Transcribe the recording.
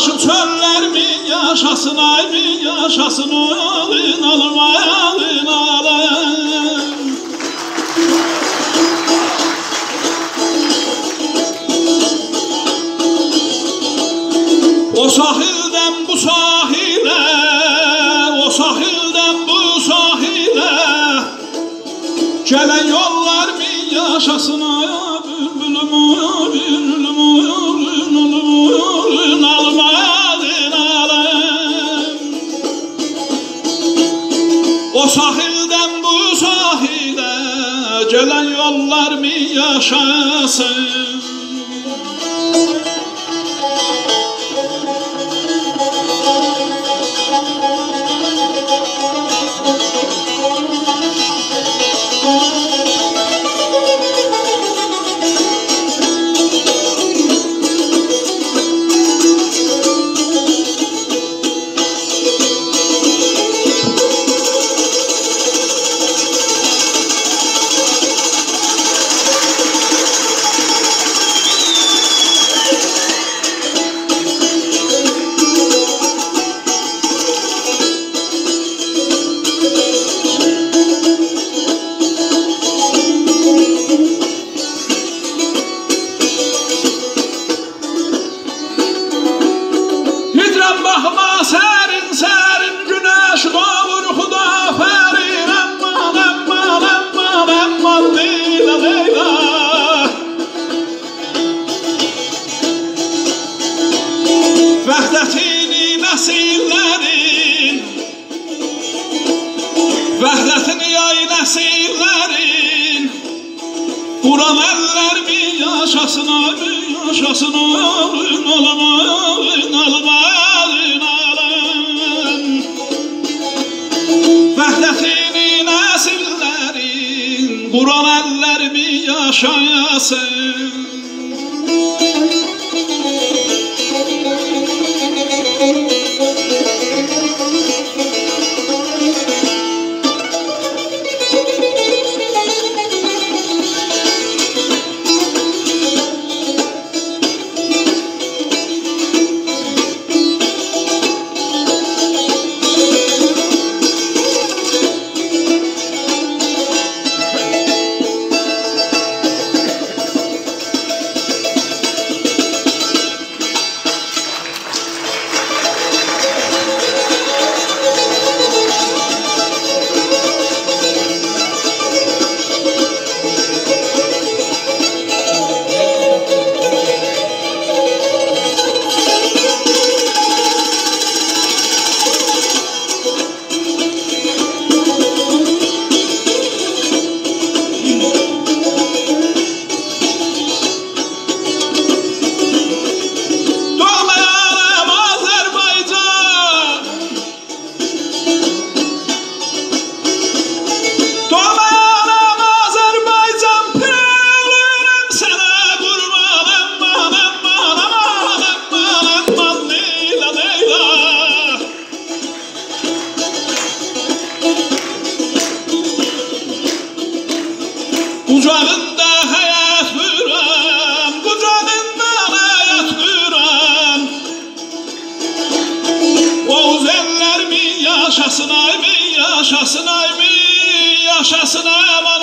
Yaşıl çöller mi yaşasın ay mi yaşasın? Alın alım alın alın. O sahilden bu sahile O sahilden bu sahile. Gelen yollar mı yaşasın? Ay bülbülüm. ay Gelen yollar mı yaşasın Bakma serin serin güneş doğur huda ferin. Aman aman aman aman leyla leyla. Vəhdətini nəsillərin yaşasın abi yaşasın alın alın alın alın yaşasın Doğmayanım Kucağında hayat vuran Kucağında hayat vuran Oğuz eller mi yaşasın ay mi yaşasın ay mi yaşasın aman